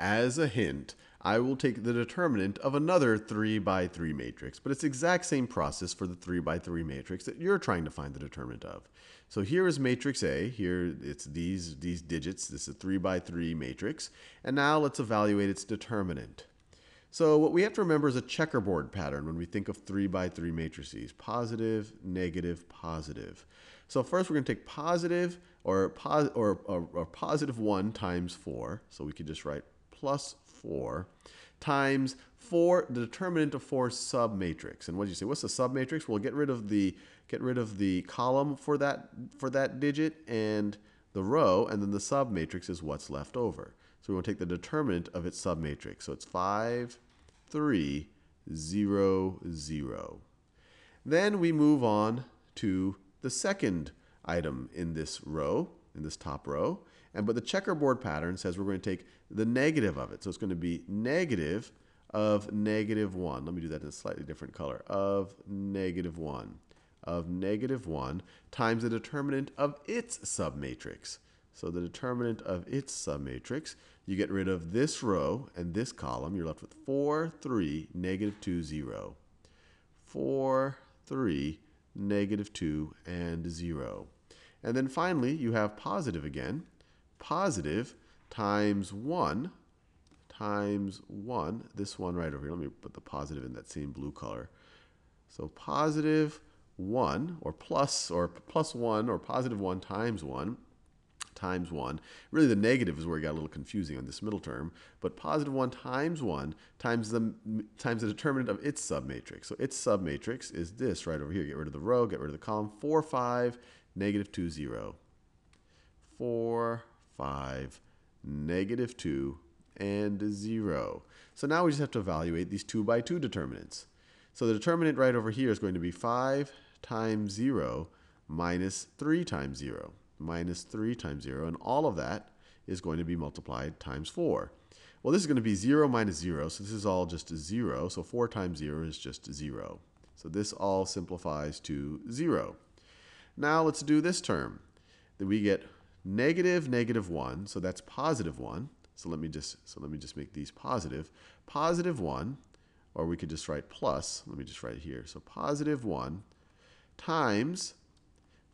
as a hint, I will take the determinant of another 3 by 3 matrix, but it's the exact same process for the 3 by 3 matrix that you're trying to find the determinant of. So here is matrix A, here it's these, these digits, this is a 3 by 3 matrix, and now let's evaluate its determinant. So what we have to remember is a checkerboard pattern when we think of 3 by 3 matrices, positive, negative, positive. So first we're going to take positive or, or, or, or positive 1 times 4, so we could just write plus 4 times 4, the determinant of 4 submatrix. And what do you say? What's the submatrix? We'll get rid of the get rid of the column for that for that digit and the row, and then the submatrix is what's left over. So we want to take the determinant of its submatrix. So it's 5, 3, 0, 0. Then we move on to the second item in this row, in this top row. And but the checkerboard pattern says we're going to take the negative of it. So it's going to be negative of negative 1. Let me do that in a slightly different color. Of negative 1. Of negative 1 times the determinant of its submatrix. So the determinant of its submatrix, you get rid of this row and this column. You're left with 4, 3, negative 2, 0. 4, 3, negative 2, and 0. And then finally, you have positive again positive times 1 times 1, this one right over here. Let me put the positive in that same blue color. So positive 1, or plus, or plus 1, or positive 1 times 1, times 1. Really, the negative is where it got a little confusing on this middle term. But positive 1 times 1 times the, times the determinant of its submatrix. So its submatrix is this right over here. Get rid of the row, get rid of the column. 4, 5, negative 2, 0. 4, 5, negative 2, and 0. So now we just have to evaluate these 2 by 2 determinants. So the determinant right over here is going to be 5 times 0 minus 3 times 0. Minus 3 times 0. And all of that is going to be multiplied times 4. Well, this is going to be 0 minus 0. So this is all just 0. So 4 times 0 is just 0. So this all simplifies to 0. Now let's do this term. Then we get negative negative 1, so that's positive 1. So let me just so let me just make these positive. Positive 1, or we could just write plus. Let me just write it here. So positive 1 times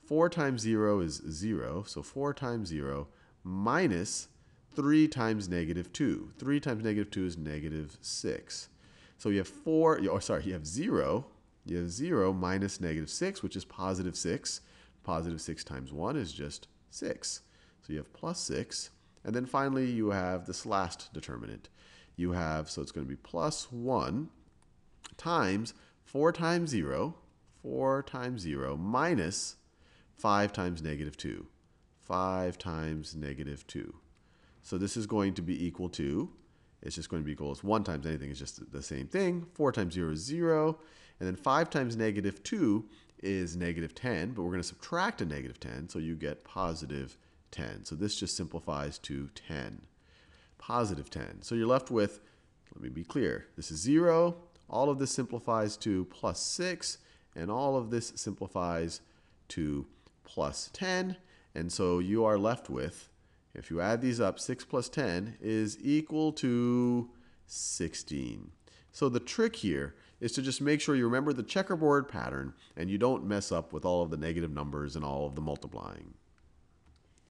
4 times 0 is 0. So 4 times 0 minus 3 times negative 2. 3 times negative 2 is negative 6. So you have 4, or oh, sorry, you have 0. You have 0 minus negative 6, which is positive 6. Positive 6 times 1 is just 6. So you have plus 6. And then finally, you have this last determinant. You have, so it's going to be plus 1 times 4 times 0, 4 times 0, minus 5 times negative 2. 5 times negative 2. So this is going to be equal to, it's just going to be equal to 1 times anything is just the same thing. 4 times 0 is 0. And then 5 times negative 2 is negative 10, but we're going to subtract a negative 10, so you get positive 10. So this just simplifies to 10, positive 10. So you're left with, let me be clear, this is 0, all of this simplifies to plus 6, and all of this simplifies to plus 10. And so you are left with, if you add these up, 6 plus 10 is equal to 16. So the trick here is to just make sure you remember the checkerboard pattern and you don't mess up with all of the negative numbers and all of the multiplying.